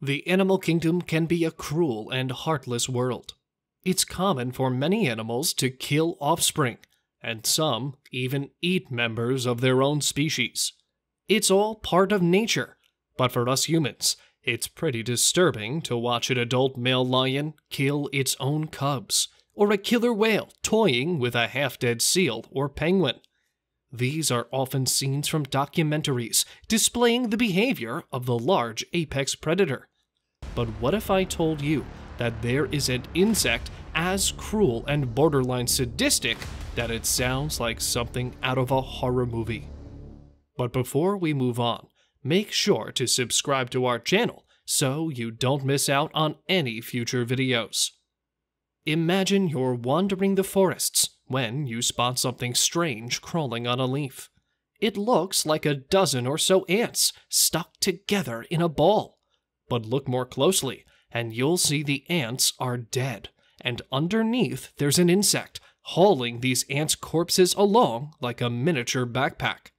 The animal kingdom can be a cruel and heartless world. It's common for many animals to kill offspring, and some even eat members of their own species. It's all part of nature, but for us humans, it's pretty disturbing to watch an adult male lion kill its own cubs, or a killer whale toying with a half dead seal or penguin. These are often scenes from documentaries displaying the behavior of the large apex predator. But what if I told you that there is an insect as cruel and borderline sadistic that it sounds like something out of a horror movie? But before we move on, make sure to subscribe to our channel so you don't miss out on any future videos. Imagine you're wandering the forests when you spot something strange crawling on a leaf. It looks like a dozen or so ants stuck together in a ball. But look more closely, and you'll see the ants are dead, and underneath there's an insect hauling these ants' corpses along like a miniature backpack.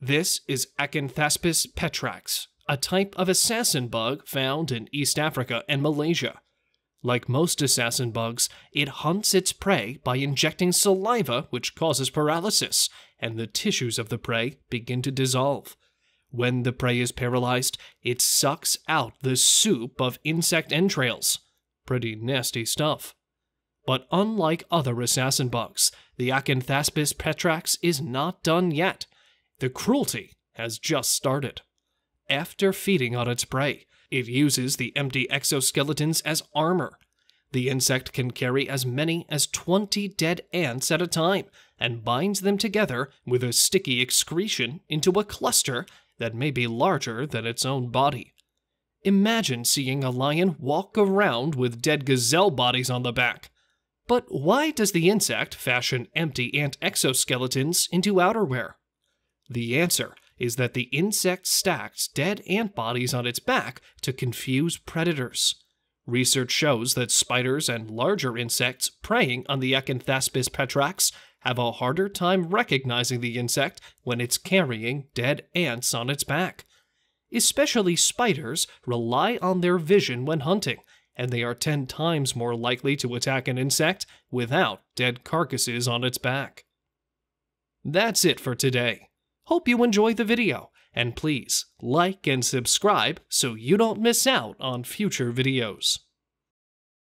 This is Acanthaspis petrax, a type of assassin bug found in East Africa and Malaysia. Like most assassin bugs, it hunts its prey by injecting saliva, which causes paralysis, and the tissues of the prey begin to dissolve. When the prey is paralyzed, it sucks out the soup of insect entrails. Pretty nasty stuff. But unlike other assassin bugs, the Acanthaspis petrax is not done yet. The cruelty has just started. After feeding on its prey, it uses the empty exoskeletons as armor. The insect can carry as many as 20 dead ants at a time and binds them together with a sticky excretion into a cluster that may be larger than its own body. Imagine seeing a lion walk around with dead gazelle bodies on the back. But why does the insect fashion empty ant exoskeletons into outerwear? The answer is that the insect stacks dead ant bodies on its back to confuse predators. Research shows that spiders and larger insects preying on the Acanthaspis petrax have a harder time recognizing the insect when it's carrying dead ants on its back. Especially spiders rely on their vision when hunting, and they are 10 times more likely to attack an insect without dead carcasses on its back. That's it for today. Hope you enjoy the video, and please like and subscribe so you don't miss out on future videos.